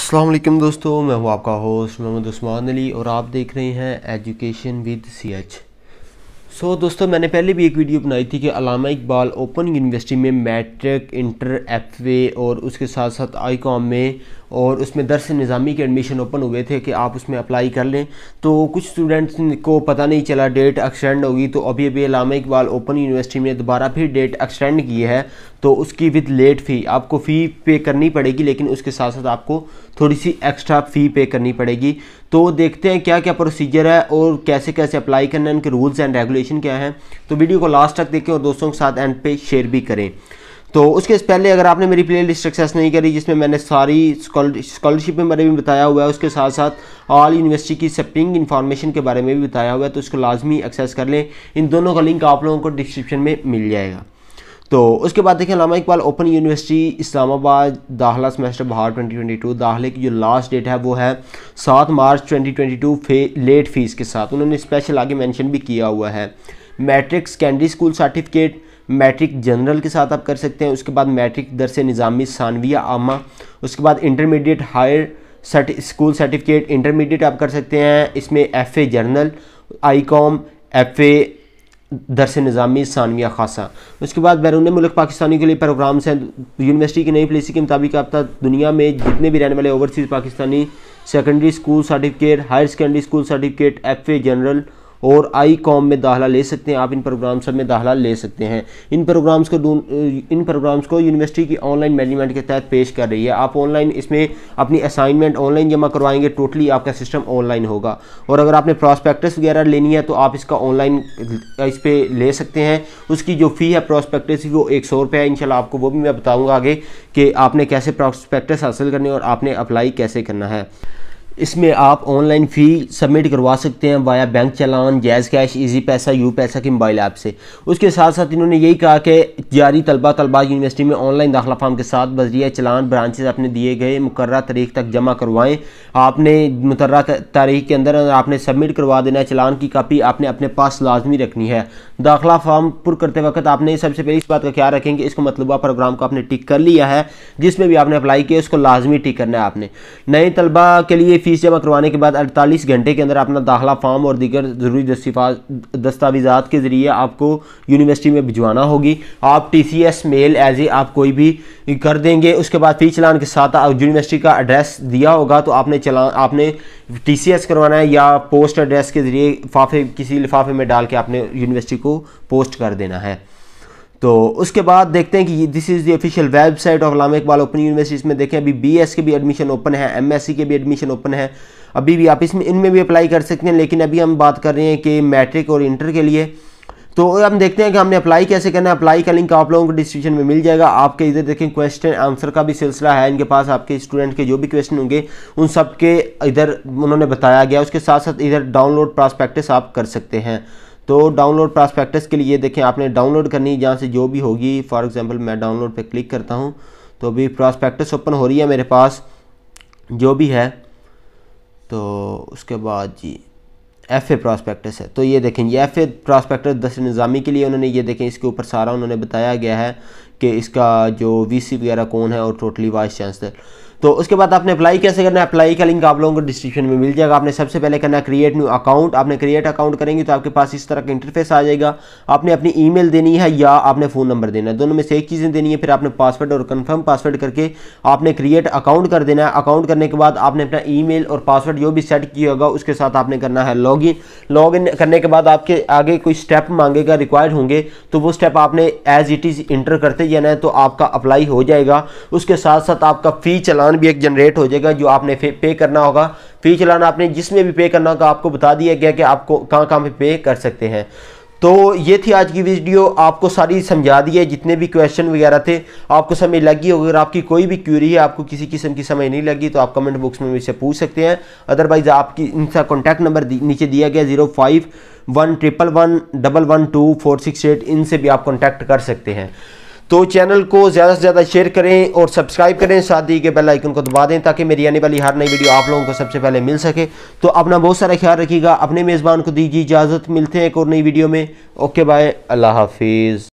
वालेकुम दोस्तों, मैं हूँ आपका होस्ट मोहम्मद उस्मान अली और आप देख रहे हैं education with C H so दोस्तों, मैंने पहले भी एक वीडियो बनाई थी कि अलामा इकबाल ओपन यूनिवर्सिटी में मैट्रिक, इंटर एफ़ और उसके साथ साथ आई कॉम में और उसमें दरस निज़ामी के एडमिशन ओपन हुए थे कि आप उसमें अप्लाई कर लें। तो कुछ स्टूडेंट्स को पता नहीं चला डेट एक्सटेंड होगी तो अभी अभी अलामा इकबाल ओपन यूनिवर्सिटी में दोबारा फिर डेट एक्सटेंड की है। तो उसकी विद लेट फ़ी आपको फ़ी पे करनी पड़ेगी, लेकिन उसके साथ साथ आपको थोड़ी सी एक्स्ट्रा फ़ी पे करनी पड़ेगी। तो देखते हैं क्या क्या प्रोसीजर है और कैसे कैसे अप्लाई करना है, उनके रूल्स एंड रेगुलेशन क्या है। तो वीडियो को लास्ट तक देखें और दोस्तों के साथ एंड पे शेयर भी करें। तो उसके पहले अगर आपने मेरी प्ले लिस्ट एक्सेस नहीं करी, जिसमें मैंने सारी स्कॉलरशिप में बारे में बताया हुआ है, उसके साथ साथ ऑल यूनिवर्सिटी की सपिंग इन्फॉर्मेशन के बारे में भी बताया हुआ है तो उसको लाजमी एक्सेस कर लें। इन दोनों का लिंक आप लोगों को डिस्क्रिप्शन में मिल जाएगा। तो उसके बाद देखें लामा इकबाल ओपन यूनिवर्सिटी इस्लामाबाद, दाखला सेमेस्टर बहार 2022 दाखले की जो लास्ट डेट है, वो है सात मार्च 2022 फे लेट फ़ीस के साथ। उन्होंने स्पेशल आगे मेंशन भी किया हुआ है। Matric secondary school certificate matric general के साथ आप कर सकते हैं। उसके बाद मैट्रिक दरस निज़ामी सानविया आमा। उसके बाद इंटरमीडिएट हायर सर्टि स्कूल सर्टिफिकेट इंटरमीडिएट आप कर सकते हैं। इसमें F A general I com F A Dars Nizami सानविया खासा। उसके बाद बैरून मुल्क पाकिस्तानी के लिए प्रोग्राम्स हैं। यूनिवर्सिटी की नई पॉलिसी के मुताबिक तक दुनिया में जितने भी रहने वाले overseas Pakistani secondary school certificate higher secondary school certificate F A general और आई कॉम में दाखला ले सकते हैं, आप इन प्रोग्राम सब में दाखला ले सकते हैं। इन प्रोग्राम्स को इन प्रोग्राम्स को यूनिवर्सिटी की ऑनलाइन मैनेजमेंट के तहत पेश कर रही है। आप ऑनलाइन इसमें अपनी असाइनमेंट ऑनलाइन जमा करवाएँगे टोटली आपका सिस्टम ऑनलाइन होगा। और अगर आपने प्रॉस्पेक्टस वगैरह लेनी है तो आप इसका ऑनलाइन इस पर ले सकते हैं। उसकी जो फ़ी है प्रॉस्पेक्टस की, वो एक सौ रुपये है। इनशाला आपको वो भी मैं बताऊँगा आगे कि आपने कैसे प्रॉस्पेक्टस हासिल करने और आपने अप्लाई कैसे करना है। इसमें आप ऑनलाइन फ़ी सबमिट करवा सकते हैं via bank challan JazzCash Easypaisa UPaisa की मोबाइल ऐप से। उसके साथ साथ इन्होंने यही कहा कि जारी तलबा तलबा यूनिवर्सिटी में ऑनलाइन दाखिला फार्म के साथ बजरिया चलान ब्रांचेज अपने दिए गए मुकर तारीख तक जमा करवाएँ। आपने मुतर्रा तारीख के अंदर आपने सबमिट करवा देना है, चलान की कापी आपने अपने पास लाजमी रखनी है। दाखिला फार्म पुर करते वक्त आपने सबसे पहले इस बात का ख्याल रखेंगे इसको मतलूबा प्रोग्राम को आपने टिक कर लिया है, जिसमें भी आपने अप्लाई किया उसको लाजमी टिक करना है आपने। नए तलबा के लिए फ़ीस जमा करवाने के बाद अड़तालीस घंटे के अंदर अपना दाखिला फॉर्म और दीगर ज़रूरी दस्तावेज़ात के ज़रिए आपको यूनिवर्सिटी में भिजवाना होगी। आप T C S mail as a आप कोई भी कर देंगे। उसके बाद फ़ी चलान के साथ यूनिवर्सिटी का एड्रेस दिया होगा तो आपने चला, आपने टी सी एस करवाना है या पोस्ट एड्रेस के ज़रिए लिफाफे किसी लिफाफे में डाल के आपने यूनिवर्सिटी को पोस्ट कर देना है। तो उसके बाद देखते हैं कि this is the official website of Allama Iqbal open university इसमें देखें, अभी बीएस के भी एडमिशन ओपन है एमएससी के भी एडमिशन ओपन है। अभी भी आप इसमें इनमें भी अप्लाई कर सकते हैं, लेकिन अभी हम बात कर रहे हैं कि मैट्रिक और इंटर के लिए। तो हम देखते हैं कि हमने अप्लाई कैसे करना है। अप्लाई का लिंक आप लोगों को डिस्क्रिप्शन में मिल जाएगा। आपके इधर देखें क्वेश्चन आंसर का भी सिलसिला है। इनके पास आपके स्टूडेंट के जो भी क्वेश्चन होंगे, उन सब के इधर उन्होंने बताया गया। उसके साथ साथ इधर डाउनलोड प्रॉस्पेक्टस आप कर सकते हैं। तो डाउनलोड प्रॉस्पेक्टस के लिए देखें, आपने डाउनलोड करनी है जहाँ से जो भी होगी फॉर एग्जांपल मैं डाउनलोड पे क्लिक करता हूँ तो अभी प्रॉस्पेक्टस ओपन हो रही है मेरे पास, जो भी है तो उसके बाद जी एफ़ ए प्रॉस्पेक्टस है। तो ये देखें, ये एफ़ ए प्रॉस्पेक्टस दस निज़ामी के लिए उन्होंने, ये देखें, इसके ऊपर सारा उन्होंने बताया गया है कि इसका जो वी सी वगैरह कौन है और टोटली वाइस चांसलर तो उसके बाद आपने अप्लाई कैसे करना है? अप्लाई का लिंक आप लोगों को डिस्क्रिप्शन में मिल जाएगा। आपने सबसे पहले करना है क्रिएट न्यू अकाउंट आपने क्रिएट अकाउंट करेंगे तो आपके पास इस तरह का इंटरफेस आ जाएगा। आपने अपनी ईमेल देनी है या आपने फ़ोन नंबर देना है। दोनों में से एक चीज़ें देनी है, फिर आपने पासवर्ड और कन्फर्म पासवर्ड करके आपने क्रिएट अकाउंट कर देना है। अकाउंट करने के बाद आपने अपना ई और पासवर्ड जो भी सेट किया होगा, उसके साथ आपने करना है लॉग इन करने के बाद आपके आगे कोई स्टेप मांगेगा रिक्वायर्ड होंगे तो वो स्टेप आपने एज इट इज़ इंटर करते जाना है तो आपका अप्लाई हो जाएगा। उसके साथ साथ आपका फ़ी चलान भी एक जनरेट हो जाएगा जो आपने पे करना होगा। फ़ी चलाना आपने जिसमें भी पे करना होगा, आपको बता दिया गया कि आपको कहाँ कहाँ पे पे कर सकते हैं। तो ये थी आज की वीडियो। आपको सारी समझा दी है, जितने भी क्वेश्चन वगैरह थे, आपको समझ लगी अगर आपकी कोई भी क्यूरी है, आपको किसी किस्म की समझ नहीं लगी तो आप कमेंट बॉक्स में मुझसे पूछ सकते हैं। अदरवाइज़ आपकी इनका कॉन्टैक्ट नंबर नीचे दिया गया zero five one triple one double one two four six eight इनसे भी आप कॉन्टैक्ट कर सकते हैं। तो चैनल को ज़्यादा से ज़्यादा शेयर करें और सब्सक्राइब करें, साथ ही के बेल आइकन को दबा दें ताकि मेरी आने वाली हर नई वीडियो आप लोगों को सबसे पहले मिल सके। तो अपना बहुत सारा ख्याल रखिएगा, अपने मेज़बान को दीजिए इजाज़त, मिलते हैं एक और नई वीडियो में। ओके बाय अल्लाह हाफिज़।